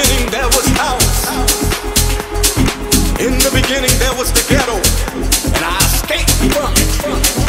beginning there was house. In the beginning there was the ghetto, and I escaped from it.